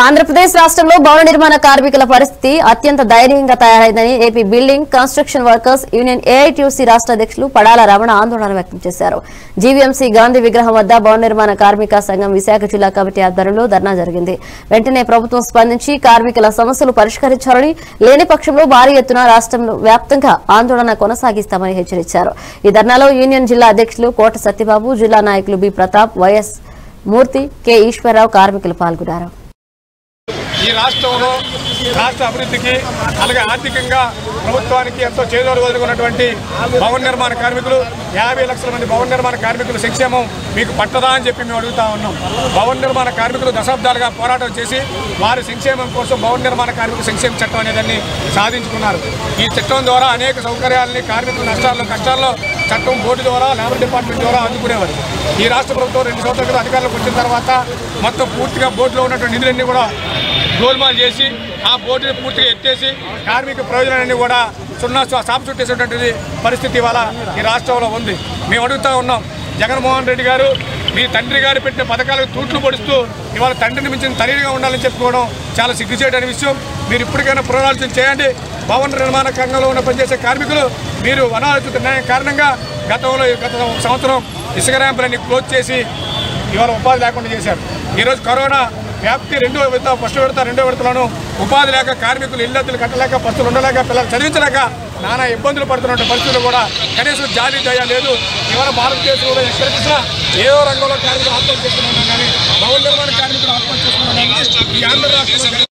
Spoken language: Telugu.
ఆంధ్రప్రదేశ్ రాష్ట్రంలో భవన నిర్మాణ కార్మికుల పరిస్థితి అత్యంత దయనీయంగా తయారైందని AP building construction workers union AITUC రాష్ట్ర అధ్యక్షులు పడాల రమణ ఆందోళన వ్యక్తం చేశారు. జీవీఎంసీ గాంధీ విగ్రహం వద్ద భవన నిర్మాణ కార్మిక సంఘం విశాఖ జిల్లా కమిటీ ఆధ్వర్యంలో ధర్నా జరిగింది. వెంటనే ప్రభుత్వం స్పందించి కార్మికుల సమస్యలు పరిష్కరించాలని లేని పక్షంలో భారీ ఎత్తున రాష్ట్రంలో వ్యాప్తంగా ఆందోళన కొనసాగిస్తామని హెచ్చరించారు. ఈ ధర్నాలో యూనియన్ జిల్లా అధ్యక్షులు కోట సత్యబాబు జిల్లా నాయకులు B Pratap YS Murthy K Eswararao కార్మికులు పాల్గొన్నారు. ఈ రాష్ట్రంలో రాష్ట్ర అభివృద్ధికి అలాగే ఆర్థికంగా ప్రభుత్వానికి ఎంతో చేదోడు వదులుకున్నటువంటి భవన నిర్మాణ కార్మికులు యాభై లక్షల మంది భవన నిర్మాణ కార్మికులు సంక్షేమం మీకు పట్టదా అని చెప్పి మేము అడుగుతా ఉన్నాం. భవన నిర్మాణ కార్మికులు దశాబ్దాలుగా పోరాటం చేసి వారి సంక్షేమం కోసం భవన నిర్మాణ కార్మికుల సంక్షేమ చట్టం అనేదాన్ని సాధించుకున్నారు. ఈ చట్టం ద్వారా అనేక సౌకర్యాలని కార్మికుల నష్టాల్లో కష్టాల్లో చట్టం బోర్డు ద్వారా లేబర్ డిపార్ట్మెంట్ ద్వారా అందుకునేవారు. ఈ రాష్ట్ర ప్రభుత్వం రెండు సంవత్సరాల క్రితం అధికారంలోకి వచ్చిన తర్వాత మొత్తం పూర్తిగా బోర్డులో ఉన్నటువంటి నిధులన్నీ కూడా గోల్మాల్ చేసి ఆ బోర్డుని పూర్తిగా ఎత్తేసి కార్మిక ప్రయోజనాలన్నీ కూడా సున్నా సాపు చుట్టేసేటువంటి పరిస్థితి ఇవాళ ఈ రాష్ట్రంలో ఉంది. మేము అడుగుతా ఉన్నాం జగన్మోహన్ రెడ్డి గారు మీ తండ్రి గారు పెట్టిన పథకాలకు తూట్లు పొడుస్తూ ఇవాళ తండ్రిని మించిన తల్లిగా ఉండాలని చెప్పుకోవడం చాలా సిగ్గు చేయడం విషయం. మీరు ఇప్పటికైనా పునరాలోచన చేయండి. భవన నిర్మాణ రంగంలో ఉన్న పనిచేసే కార్మికులు మీరు అనాలోచిత న్యాయం కారణంగా గతంలో గత సంవత్సరం ఇసుక ర్యాంపులన్నీ క్లోజ్ చేసి ఇవాళ ఉపాధి లేకుండా చేశారు. ఈరోజు కరోనా వ్యాప్తి రెండో విడత ఫస్ట్ విడత రెండో విడతలను ఉపాధి లేక కార్మికులు ఇల్లద్దులు కట్టలేక పస్తులు ఉండలేక పిల్లలు చదివించలేక నానా ఇబ్బందులు పడుతున్న పరిస్థితులు కూడా కనీసం జాలి దయ లేదు. ఇవాళ భారతదేశంలో ఎక్కడ చూసినా ఏదో రంగంలో కార్మికులు ఆత్మహత్య చేసుకున్నాం కానీ భవన నిర్మాణ కార్మికులు ఆత్మహత్య చేసుకున్నాం ఈ ఆంధ్ర రాష్ట్రంలో